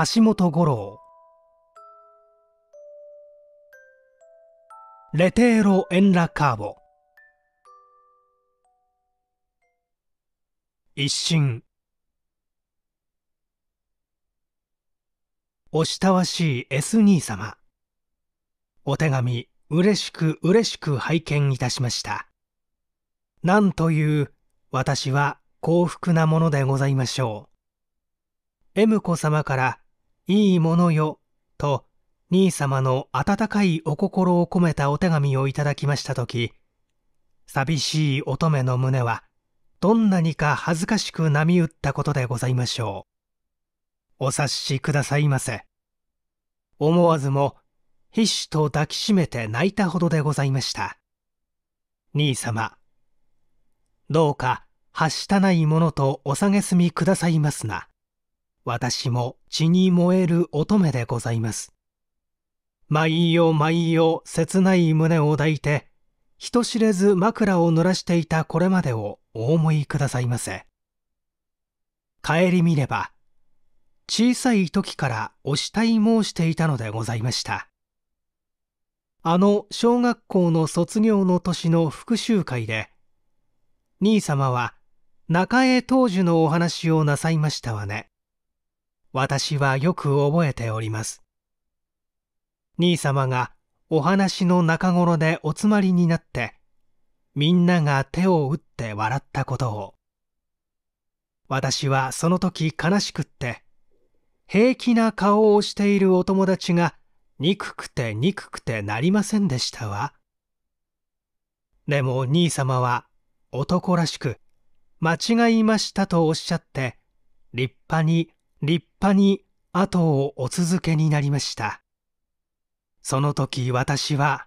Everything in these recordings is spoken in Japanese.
橋本五郎。レテーロ・エンラ・カーボ。一瞬おしたわしい S 兄様。お手紙嬉しく嬉しく拝見いたしました。なんという私は幸福なものでございましょう。M 子様からいいものよと兄様の温かいお心を込めたお手紙をいただきましたとき寂しい乙女の胸はどんなにか恥ずかしく波打ったことでございましょう。お察しくださいませ。思わずも必死と抱きしめて泣いたほどでございました。兄様、どうかはしたないものとお下げすみくださいますな。私も血に燃える乙女でございます。毎夜毎夜切ない胸を抱いて、人知れず枕を濡らしていたこれまでをお思いくださいませ。帰り見れば、小さい時からお慕い申していたのでございました。あの小学校の卒業の年の復習会で、兄様は中江当主のお話をなさいましたわね。私はよく覚えております。兄様がお話の中頃でおつまりになって、みんなが手を打って笑ったことを。私はその時悲しくって、平気な顔をしているお友達が憎くて憎くてなりませんでしたわ。でも兄様は男らしく、間違いましたとおっしゃって、立派に立派に後をお続けになりました。その時私は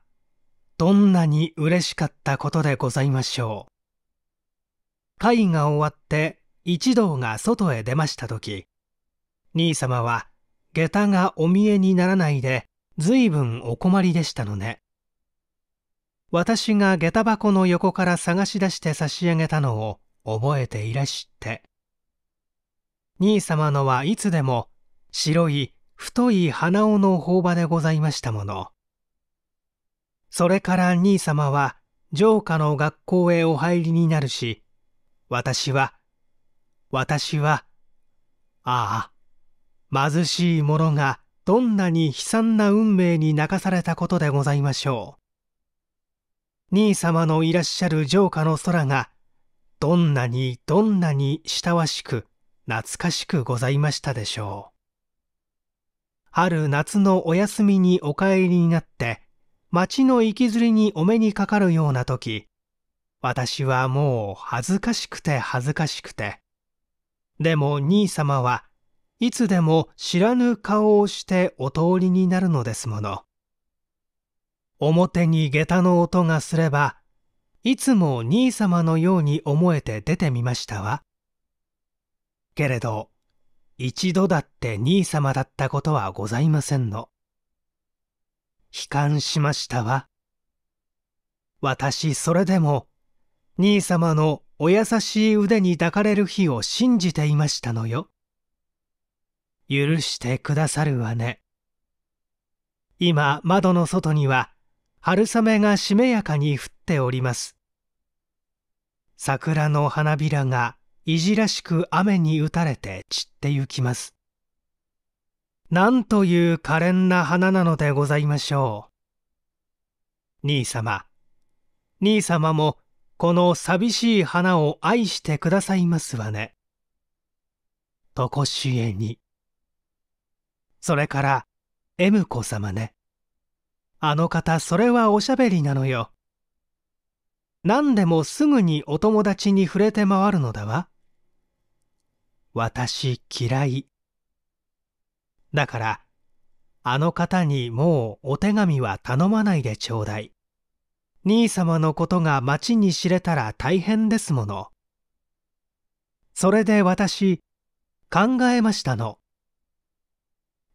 どんなに嬉しかったことでございましょう。会が終わって一同が外へ出ました時、兄様は下駄がお見えにならないで随分お困りでしたのね。私が下駄箱の横から探し出して差し上げたのを覚えていらして。兄様のはいつでも白い太い鼻緒の頬場でございましたもの。それから兄様は城下の学校へお入りになるし、私は、私は、ああ、貧しい者がどんなに悲惨な運命に泣かされたことでございましょう。兄様のいらっしゃる城下の空が、どんなにどんなに親しく、懐かしくございましたでしょう。春夏のお休みにお帰りになって、町の行きずりにお目にかかるような時、私はもう恥ずかしくて恥ずかしくて。でも兄様はいつでも知らぬ顔をしてお通りになるのですもの。表に下駄の音がすれば、いつも兄様のように思えて出てみましたわ。けれど、一度だって兄様だったことはございませんの。悲観しましたわ。私それでも兄様のお優しい腕に抱かれる日を信じていましたのよ。許してくださるわね。今窓の外には春雨がしめやかに降っております。桜の花びらがいじらしく雨に打たれて散ってゆきます。なんという可憐な花なのでございましょう。兄様、兄様もこの寂しい花を愛してくださいますわね。とこしえに。それから、M 子様ね。あの方、それはおしゃべりなのよ。何でもすぐにお友達に触れて回るのだわ。私嫌い。だから、あの方にもうお手紙は頼まないでちょうだい。兄様のことが町に知れたら大変ですもの。それで私、考えましたの。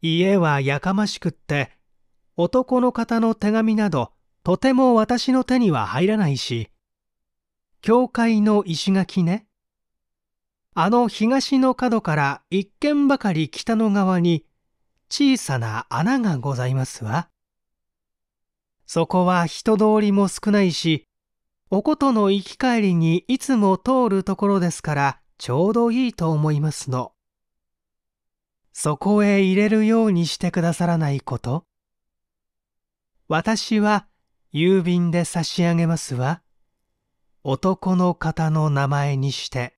家はやかましくって、男の方の手紙など、とても私の手には入らないし、教会の石垣ね。あの東の角から一軒ばかり北の側に小さな穴がございますわ。そこは人通りも少ないし、おことの行き帰りにいつも通るところですからちょうどいいと思いますの。そこへ入れるようにしてくださらないこと？私は郵便で差し上げますわ。男の方の名前にして。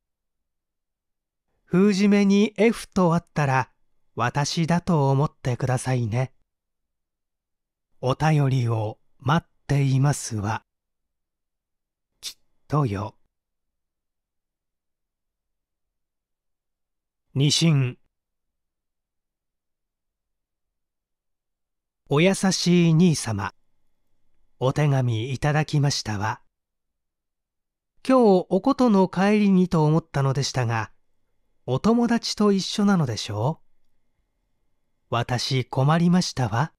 封じ目に F とあったら私だと思ってくださいね。お便りを待っていますわ。きっとよ。二進お優しい兄様、お手紙いただきましたわ。今日おことの帰りにと思ったのでしたが、お友達と一緒なのでしょう？私困りましたわ。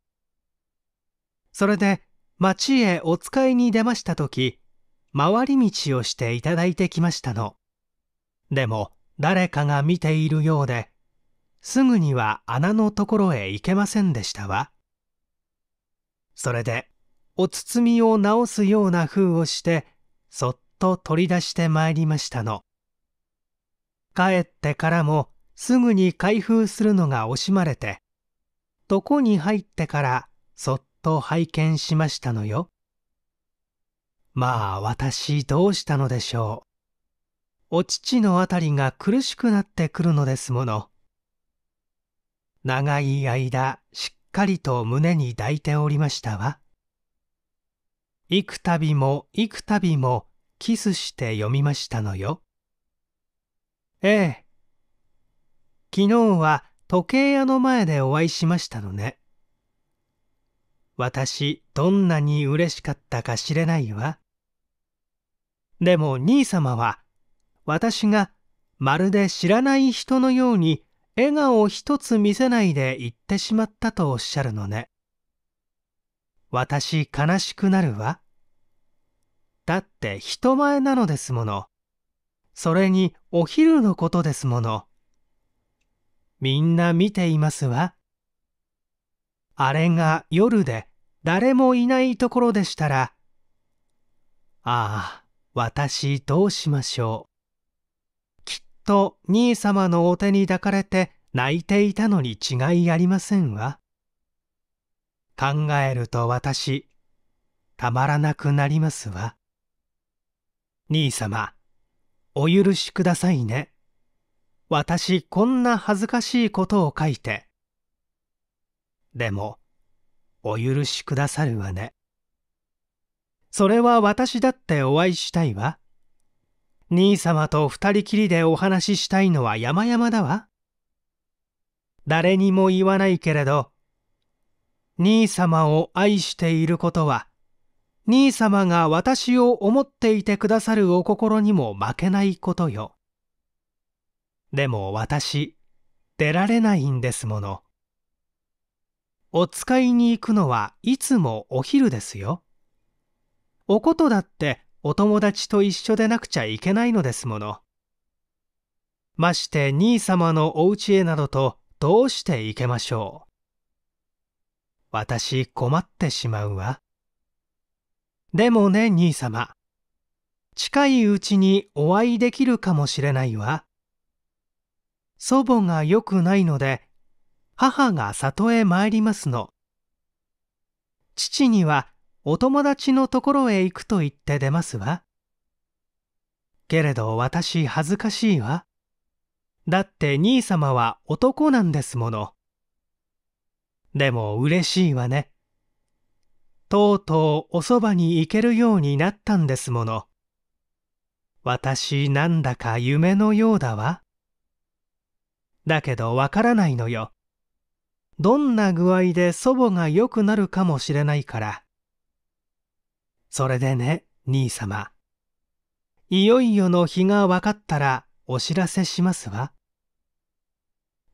それで町へお使いに出ましたとき、回り道をしていただいてきましたの。でも誰かが見ているようで、すぐには穴のところへ行けませんでしたわ。それで、お包みを直すような風をして、そっと取り出してまいりましたの。帰ってからもすぐに開封するのが惜しまれて、床に入ってからそっと拝見しましたのよ。まあ私どうしたのでしょう。お乳のあたりが苦しくなってくるのですもの。長い間しっかりと胸に抱いておりましたわ。幾度も幾度もキスして読みましたのよ。ええ。昨日は時計屋の前でお会いしましたのね。私、どんなに嬉しかったか知れないわ。でも兄様は、私がまるで知らない人のように笑顔一つ見せないで行ってしまったとおっしゃるのね。私悲しくなるわ。だって人前なのですもの。それにお昼のことですもの。みんな見ていますわ。あれが夜で誰もいないところでしたら、ああ、私どうしましょう。きっと兄様のお手に抱かれて泣いていたのに違いありませんわ。考えると私、たまらなくなりますわ。兄様、お許しくださいね。私、こんな恥ずかしいことを書いて。でも、お許しくださるわね。それは私だってお会いしたいわ。兄様と二人きりでお話ししたいのは山々だわ。誰にも言わないけれど、兄様を愛していることは、兄様が私を思っていてくださるお心にも負けないことよ。でも私、出られないんですもの。お使いに行くのはいつもお昼ですよ。おことだってお友達と一緒でなくちゃいけないのですもの。まして兄様のお家へなどとどうして行けましょう。私困ってしまうわ。でもね、兄様。近いうちにお会いできるかもしれないわ。祖母が良くないので、母が里へ参りますの。父にはお友達のところへ行くと言って出ますわ。けれど私恥ずかしいわ。だって兄様は男なんですもの。でも嬉しいわね。とうとうおそばに行けるようになったんですもの。私なんだか夢のようだわ。だけどわからないのよ。どんな具合で祖母が良くなるかもしれないから。それでね、兄様。いよいよの日が分かったらお知らせしますわ。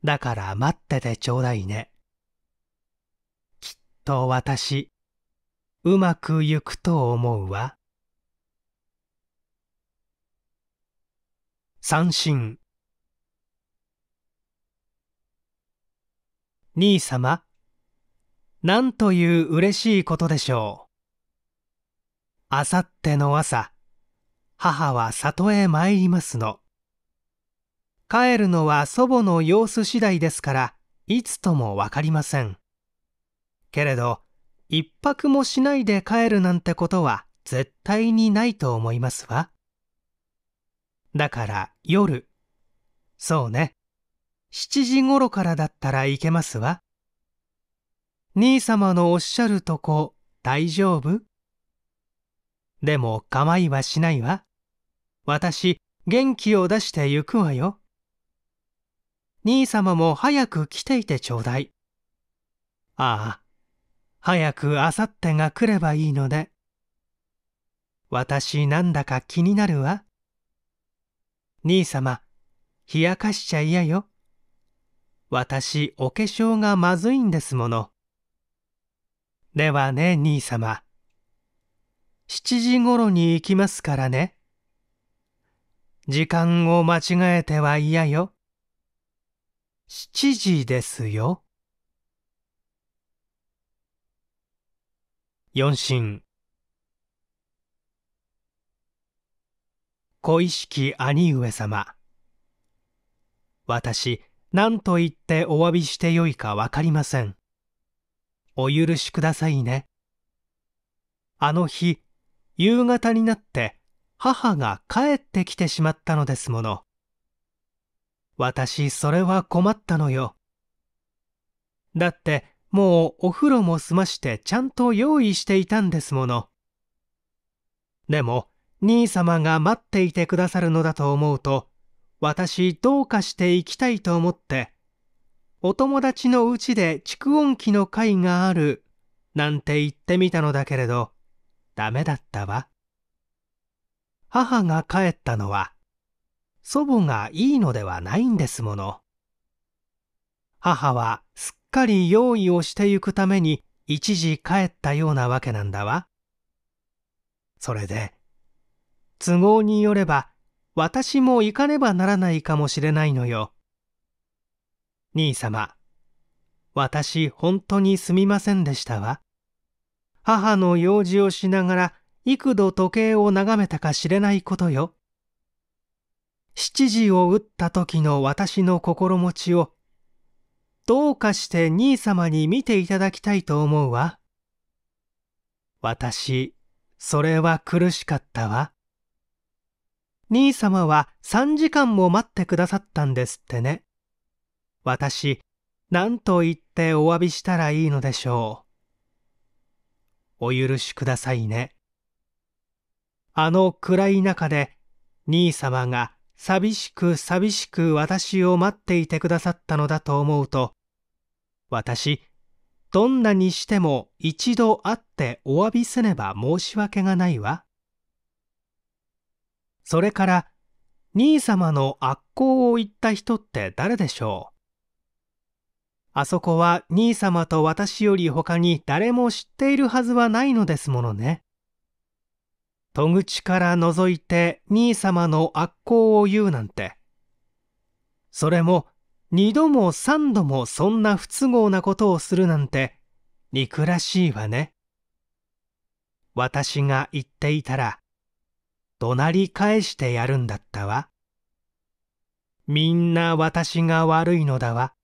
だから待っててちょうだいね。きっと私、うまくゆくと思うわ。三振兄様、なんという嬉しいことでしょう。あさっての朝、母は里へ参りますの。帰るのは祖母の様子次第ですから、いつともわかりません。けれど、一泊もしないで帰るなんてことは絶対にないと思いますわ。だから夜、そうね、7時頃からだったら行けますわ。兄様のおっしゃるとこ大丈夫？でも構いはしないわ。私、元気を出して行くわよ。兄様も早く来ていてちょうだい。ああ、早くあさってが来ればいいので。私なんだか気になるわ。兄様、冷やかしちゃ嫌よ。私、お化粧がまずいんですもの。ではね、兄様。7時ごろに行きますからね。時間を間違えては嫌よ。7時ですよ。四神小意識兄上様。私、何と言ってお詫びしてよいかわかりません。お許しくださいね。あの日、夕方になって母が帰ってきてしまったのですもの。私、それは困ったのよ。だって、もうお風呂も済ましてちゃんと用意していたんですもの。でも、兄様が待っていてくださるのだと思うと、私どうかして行きたいと思って、お友達のうちで蓄音機の会がある、なんて言ってみたのだけれど、ダメだったわ。母が帰ったのは、祖母がいいのではないんですもの。母はすっかり用意をしてゆくために一時帰ったようなわけなんだわ。それで、都合によれば私も行かねばならないかもしれないのよ。兄様、私本当にすみませんでしたわ。母の用事をしながら幾度時計を眺めたか知れないことよ。七時を打った時の私の心持ちを、どうかして兄様に見ていただきたいと思うわ。私、それは苦しかったわ。兄様は3時間も待ってくださったんですってね。私、何と言ってお詫びしたらいいのでしょう。お許しくださいね。あの暗い中で兄様が寂しく寂しく私を待っていてくださったのだと思うと、私、どんなにしても一度会ってお詫びせねば申し訳がないわ。それから、兄様の悪行を言った人って誰でしょうあそこは兄様と私より他に誰も知っているはずはないのですものね。戸口から覗いて兄様の悪行を言うなんて。それも二度も三度もそんな不都合なことをするなんて憎らしいわね。私が言っていたら怒鳴り返してやるんだったわ。みんな私が悪いのだわ。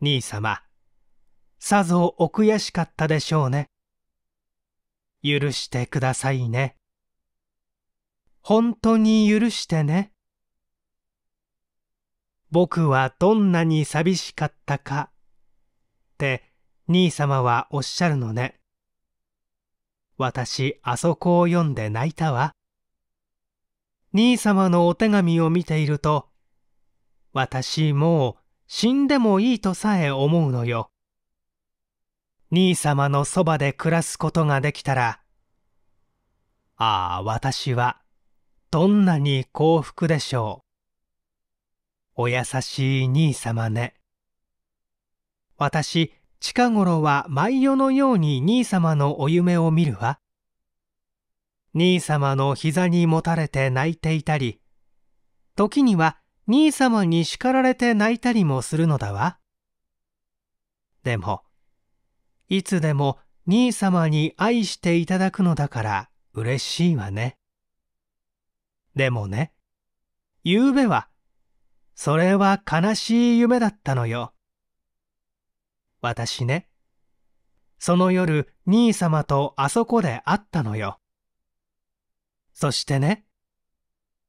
兄様、さぞお悔しかったでしょうね。許してくださいね。本当に許してね。僕はどんなに寂しかったか、って兄様はおっしゃるのね。私、あそこを読んで泣いたわ。兄様のお手紙を見ていると、私もう死んでもいいとさえ思うのよ。兄様のそばで暮らすことができたら、ああ、私はどんなに幸福でしょう。お優しい兄様ね。私、近頃は毎夜のように兄様のお夢を見るわ。兄様の膝にもたれて泣いていたり、時には兄様に叱られて泣いたりもするのだわ。でも、いつでも兄様に愛していただくのだから嬉しいわね。でもね、ゆうべは、それは悲しい夢だったのよ。私ね、その夜兄様とあそこで会ったのよ。そしてね、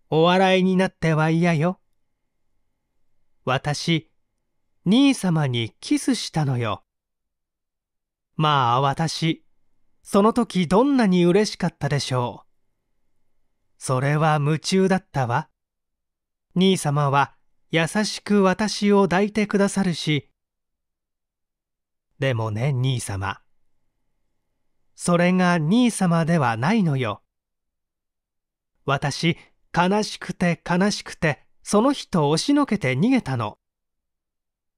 お笑いになっては嫌よ。私、兄様にキスしたのよ。まあ私、その時どんなに嬉しかったでしょう。それは夢中だったわ。兄様は優しく私を抱いてくださるし、でもね、兄様。それが兄様ではないのよ。私、悲しくて悲しくて、その人を押しのけて逃げたの。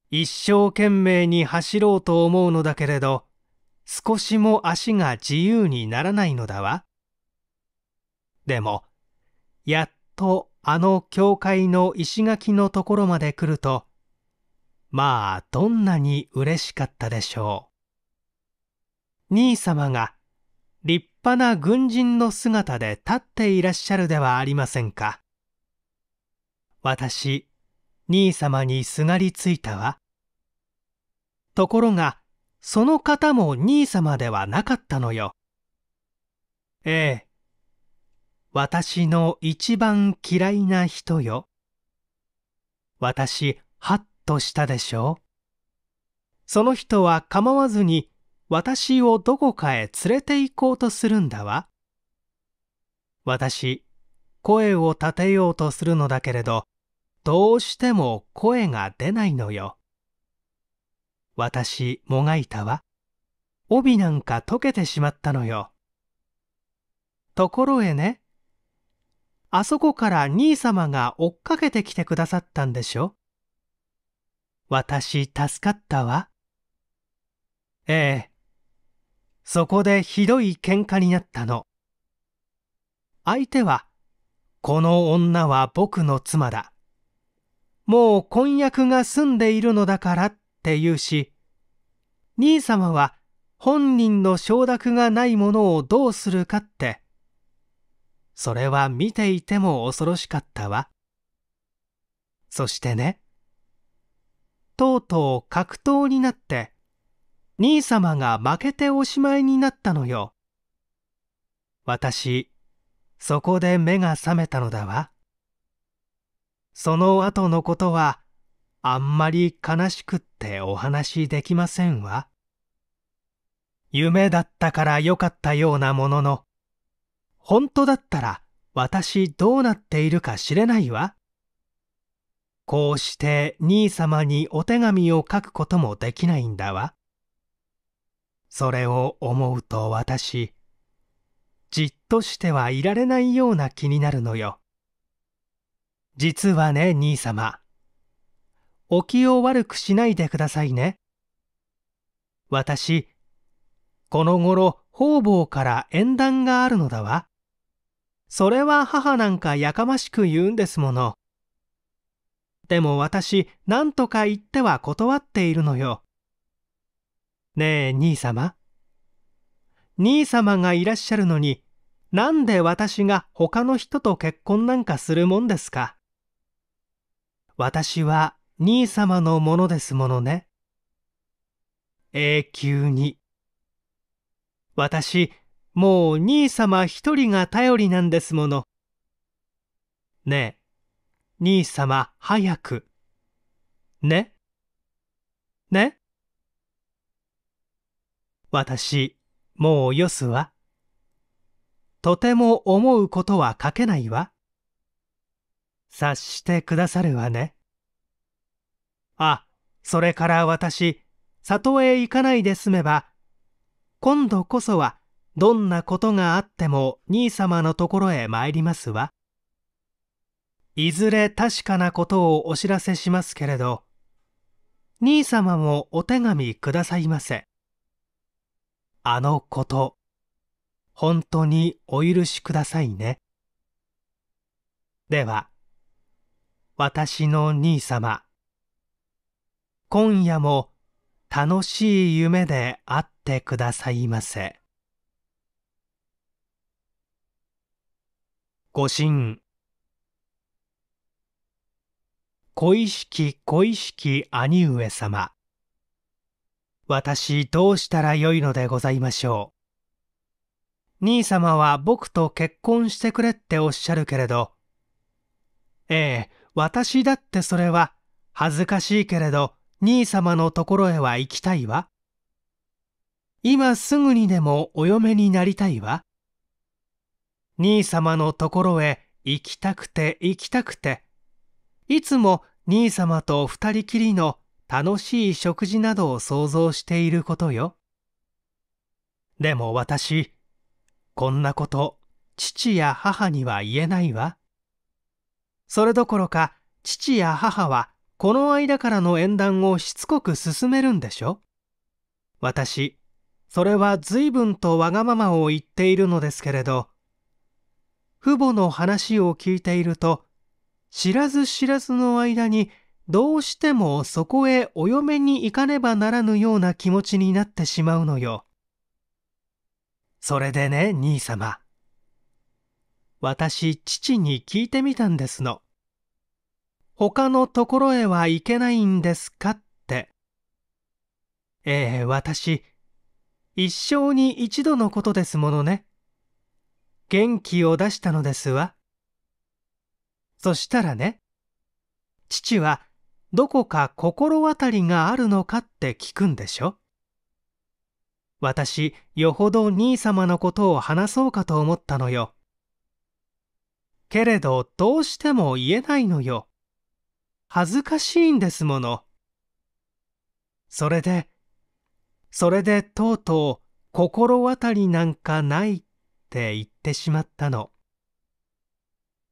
一生懸命に走ろうと思うのだけれど、少しも足が自由にならないのだわ。でも、やっとあの教会の石垣のところまで来ると、まあどんなに嬉しかったでしょう。兄様が立派な軍人の姿で立っていらっしゃるではありませんか。私、兄様にすがりついたわ。ところが、その方も兄様ではなかったのよ。ええ。私の一番嫌いな人よ。私、はっとしたでしょ？う。その人は構わずに私をどこかへ連れて行こうとするんだわ。私、声を立てようとするのだけれど、どうしても声が出ないのよ。私、もがいたわ。帯なんか溶けてしまったのよ。ところへね、あそこから兄様が追っかけてきてくださったんでしょ？私、助かったわ。ええ、そこでひどい喧嘩になったの。相手は、この女は僕の妻だ。もう婚約が済んでいるのだからって言うし、兄様は本人の承諾がないものをどうするかって、それは見ていても恐ろしかったわ。そしてね、とうとう格闘になって、兄様が負けておしまいになったのよ。私、そこで目が覚めたのだわ。その後のことは、あんまり悲しくってお話できませんわ。夢だったからよかったようなものの、本当だったら私どうなっているか知れないわ。こうして兄様にお手紙を書くこともできないんだわ。それを思うと私、じっとしてはいられないような気になるのよ。実はね、兄様。お気を悪くしないでくださいね。私、この頃方々から縁談があるのだわ。それは母なんかやかましく言うんですもの。でも私、何とか言っては断っているのよ。ねえ、兄様。兄様がいらっしゃるのに、なんで私が他の人と結婚なんかするもんですか？私は兄様のものですものね。永久に。私、もう兄様一人が頼りなんですもの。ねえ、兄様早く。ねね私、もうよすわ。とても思うことは書けないわ。察してくださるわね。あ、それから私、里へ行かないで済めば、今度こそはどんなことがあっても兄様のところへ参りますわ。いずれ確かなことをお知らせしますけれど、兄様もお手紙くださいませ。あのこと、本当にお許しくださいね。では、私の兄様、今夜も楽しい夢であってくださいませ。ご神恋しき恋しき兄上様。私どうしたらよいのでございましょう。兄様は僕と結婚してくれっておっしゃるけれど、ええ、私だってそれは恥ずかしいけれど、兄様のところへは行きたいわ。今すぐにでもお嫁になりたいわ。兄様のところへ行きたくて行きたくて、いつも兄様と二人きりの楽しい食事などを想像していることよ。でも私、こんなこと父や母には言えないわ。それどころか父や母はこの間からの縁談をしつこく進めるんでしょ私、それは随分とわがままを言っているのですけれど、父母の話を聞いていると、知らず知らずの間にどうしてもそこへお嫁に行かねばならぬような気持ちになってしまうのよ。それでね、兄様。私、父に聞いてみたんですの。他のところへは行けないんですかって。ええ、私、一生に一度のことですものね。元気を出したのですわ。そしたらね、父はどこか心当たりがあるのかって聞くんでしょ私、よほど兄様のことを話そうかと思ったのよ。けれど、どうしても言えないのよ。恥ずかしいんですもの。それで、それでとうとう心当たりなんかないって言ってしまったの。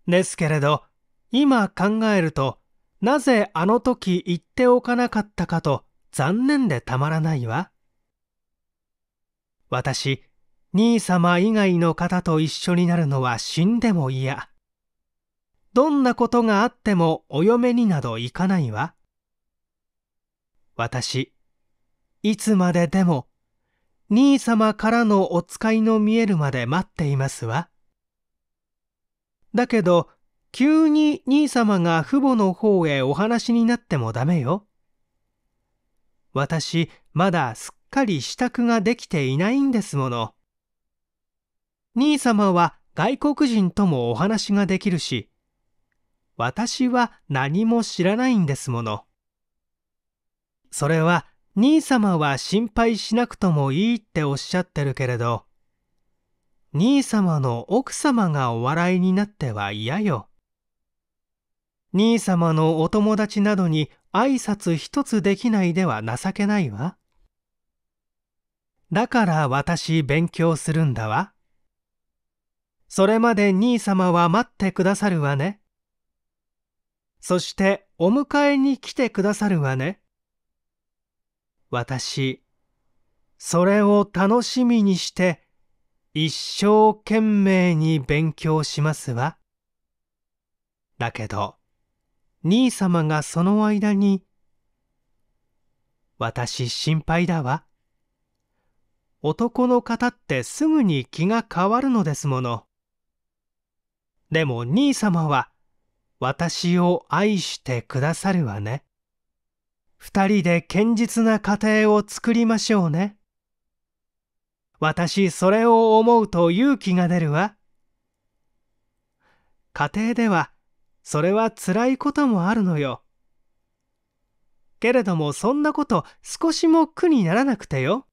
ですけれど、今考えると、なぜあの時言っておかなかったかと残念でたまらないわ。私、兄様以外の方と一緒になるのは死んでも嫌。どんなことがあってもお嫁になど行かないわ。私、いつまででも、兄様からのお使いの見えるまで待っていますわ。だけど、急に兄様が父母の方へお話になってもダメよ。私、まだすっかり支度ができていないんですもの。兄様は外国人ともお話ができるし、私は何も知らないんですもの。それは兄様は心配しなくともいいっておっしゃってるけれど、兄様の奥様がお笑いになっては嫌よ。兄様のお友達などに挨拶一つできないでは情けないわ。だから私勉強するんだわ。それまで兄様は待ってくださるわね。そしてお迎えに来てくださるわね。私、それを楽しみにして一生懸命に勉強しますわ。だけど、兄様がその間に、私心配だわ。男の方ってすぐに気が変わるのですもの。でも兄様は私を愛してくださるわね。二人で堅実な家庭を作りましょうね。私それを思うと勇気が出るわ。家庭ではそれは辛いこともあるのよ。けれどもそんなこと少しも苦にならなくてよ。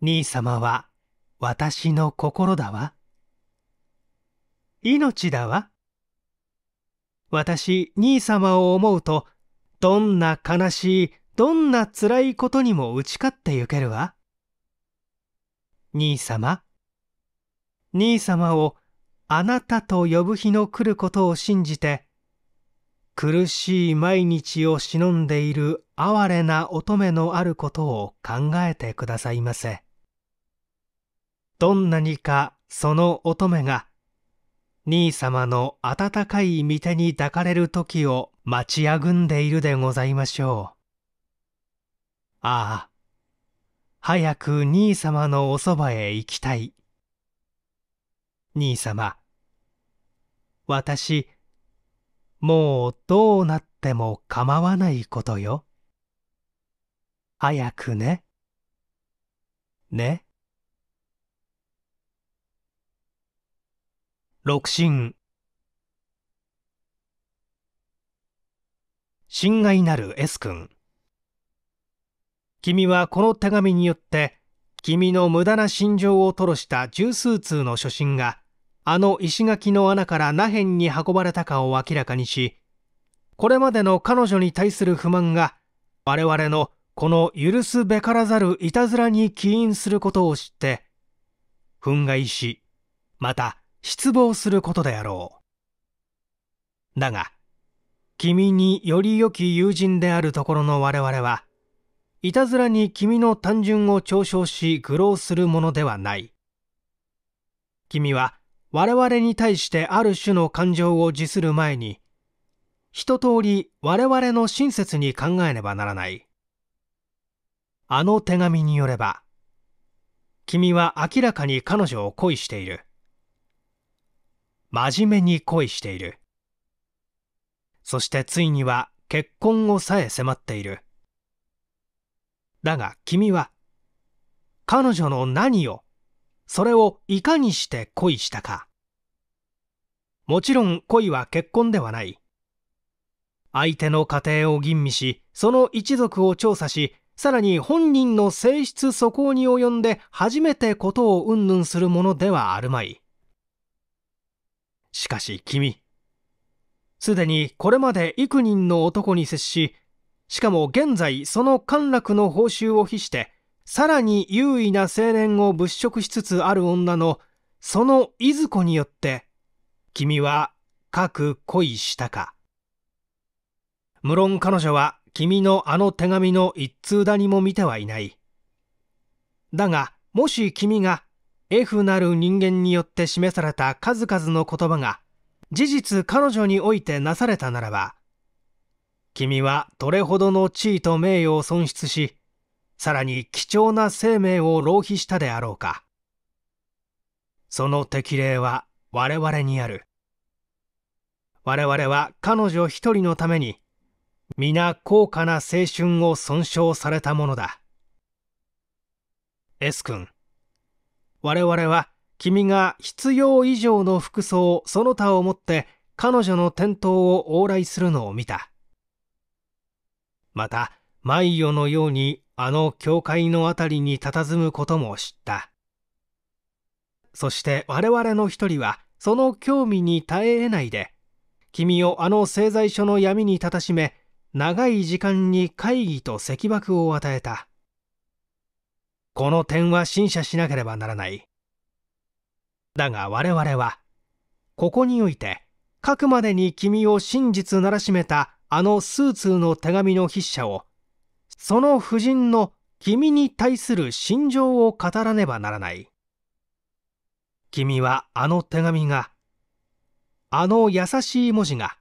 兄様は私の心だわ。命だわ。私、兄様を思うと、どんな悲しい、どんな辛いことにも打ち勝ってゆけるわ？兄様、兄様をあなたと呼ぶ日の来ることを信じて、苦しい毎日を忍んでいる哀れな乙女のあることを考えてくださいませ。どんなにかその乙女が、兄様の温かい御手に抱かれる時を待ちあぐんでいるでございましょう。ああ、早く兄様のおそばへ行きたい。兄様、私、もうどうなっても構わないことよ。早くね。ね。六神心外なる S 君君はこの手紙によって君の無駄な心情を吐露した十数通の書信があの石垣の穴から那辺に運ばれたかを明らかにしこれまでの彼女に対する不満が我々のこの許すべからざるいたずらに起因することを知って憤慨しまた失望することであろう。だが、君により良き友人であるところの我々は、いたずらに君の単純を嘲笑し愚弄するものではない。君は我々に対してある種の感情を辞する前に、一通り我々の親切に考えねばならない。あの手紙によれば、君は明らかに彼女を恋している。真面目に恋している。そしてついには結婚をさえ迫っている。だが君は、彼女の何を、それをいかにして恋したか。もちろん恋は結婚ではない。相手の家庭を吟味し、その一族を調査し、さらに本人の性質素行に及んで初めてことを云々するものではあるまい。しかし君、すでにこれまで幾人の男に接し、しかも現在その陥落の報酬を比して、さらに優位な青年を物色しつつある女の、そのいずこによって、君は各恋したか。無論彼女は君のあの手紙の一通だにも見てはいない。だが、もし君が F なる人間によって示された数々の言葉が事実彼女においてなされたならば、君はどれほどの地位と名誉を損失し、さらに貴重な生命を浪費したであろうか。その適齢は我々にある。我々は彼女一人のために、皆高価な青春を損傷されたものだ。S 君。我々は君が必要以上の服装その他をもって彼女の転倒を往来するのを見た。また、毎夜のようにあの教会のあたりに佇むことも知った。そして我々の一人はその興味に耐え得ないで、君をあの製材所の闇に立たしめ、長い時間に会議と石爆を与えた。この点は審査しなければならない。だが我々は、ここにおいて、書くまでに君を真実ならしめたあの数通の手紙の筆者を、その夫人の君に対する心情を語らねばならない。君はあの手紙が、あの優しい文字が、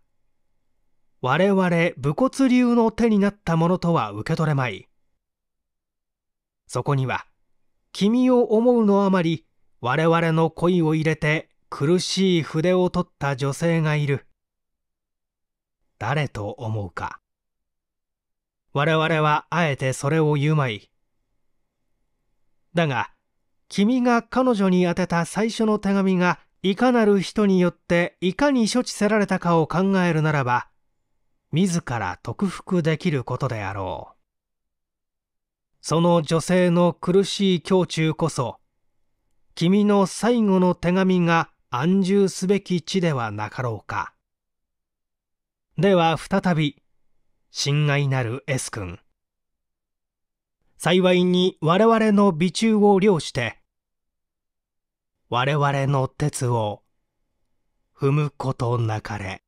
我々武骨流の手になったものとは受け取れまい。そこには、君を思うのあまり、我々の恋を入れて苦しい筆を取った女性がいる。誰と思うか。我々はあえてそれを言うまい。だが、君が彼女に宛てた最初の手紙がいかなる人によっていかに処置せられたかを考えるならば、自ら克服できることであろう。その女性の苦しい胸中こそ、君の最後の手紙が安住すべき地ではなかろうか。では再び、親愛なる S 君。幸いに我々の美中を了して、我々の鉄を踏むことなかれ。